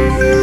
Thank you.